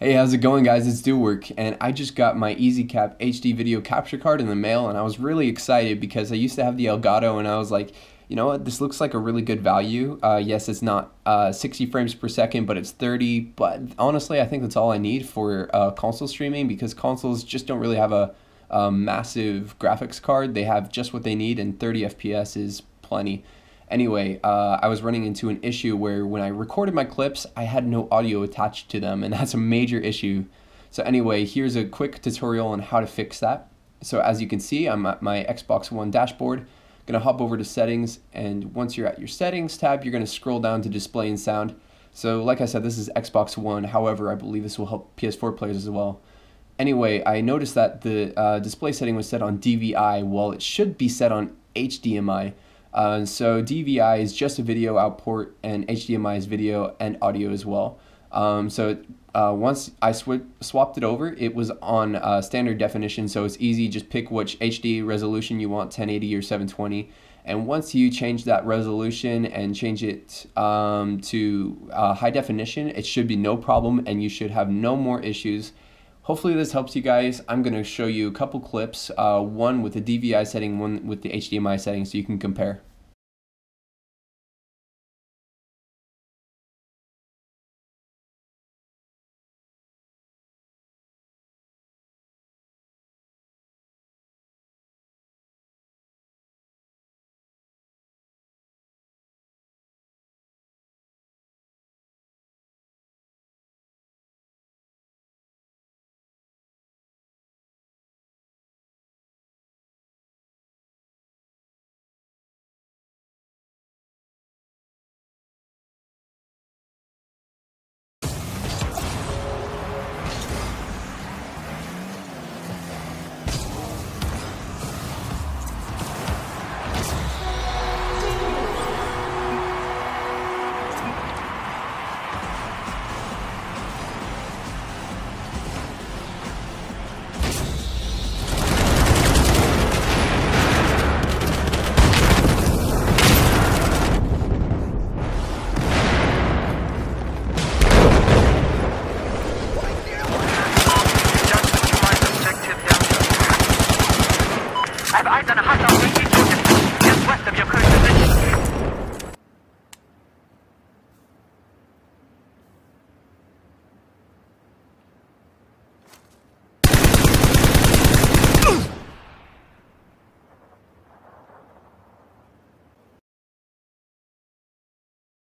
Hey, how's it going guys? It's DoWork and I just got my ezcap HD video capture card in the mail and I was really excited because I used to have the Elgato and I was like, you know what, this looks like a really good value. Uh, yes, it's not uh, 60 frames per second, but it's 30. But honestly, I think that's all I need for uh, console streaming because consoles just don't really have a, a massive graphics card. They have just what they need and 30 FPS is plenty. Anyway, uh, I was running into an issue where when I recorded my clips, I had no audio attached to them, and that's a major issue. So anyway, here's a quick tutorial on how to fix that. So as you can see, I'm at my Xbox One dashboard. I'm gonna hop over to settings, and once you're at your settings tab, you're gonna scroll down to display and sound. So like I said, this is Xbox One. However, I believe this will help PS4 players as well. Anyway, I noticed that the uh, display setting was set on DVI while it should be set on HDMI. Uh, so DVI is just a video output and HDMI is video and audio as well. Um, so uh, once I sw swapped it over, it was on uh, standard definition, so it's easy. Just pick which HD resolution you want, 1080 or 720. And once you change that resolution and change it um, to uh, high definition, it should be no problem and you should have no more issues. Hopefully this helps you guys. I'm going to show you a couple clips, uh, one with the DVI setting, one with the HDMI setting so you can compare. I've eyes on a hostile ranging just west of your current position.